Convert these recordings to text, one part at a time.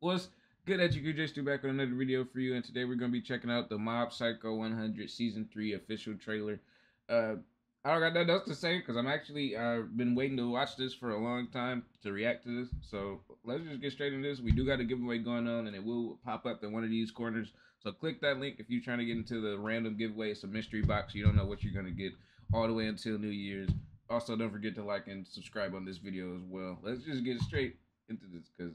What's good at you? Good just back with another video for you, and today we're gonna be checking out the Mob Psycho 100 Season 3 official trailer. Uh, I don't got nothing else to say because I'm actually uh been waiting to watch this for a long time to react to this. So let's just get straight into this. We do got a giveaway going on, and it will pop up in one of these corners. So click that link if you're trying to get into the random giveaway. It's a mystery box. You don't know what you're gonna get all the way until New Year's. Also, don't forget to like and subscribe on this video as well. Let's just get straight into this because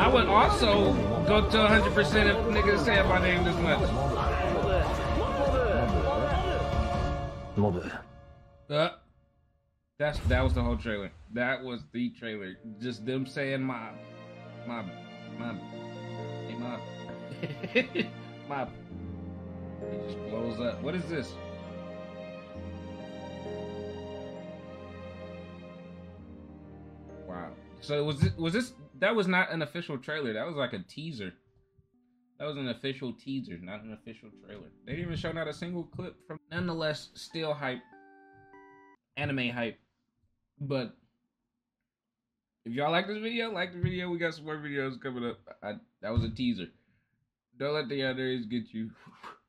I would also go to 100% if niggas say my name this much. Uh, that's that was the whole trailer. That was the trailer. Just them saying my my my my mob. It just blows up. What is this? Wow. So was was this that was not an official trailer. That was like a teaser. That was an official teaser, not an official trailer. They didn't even show not a single clip from. Nonetheless, still hype, anime hype. But if y'all like this video, like the video. We got some more videos coming up. I, that was a teaser. Don't let the others get you.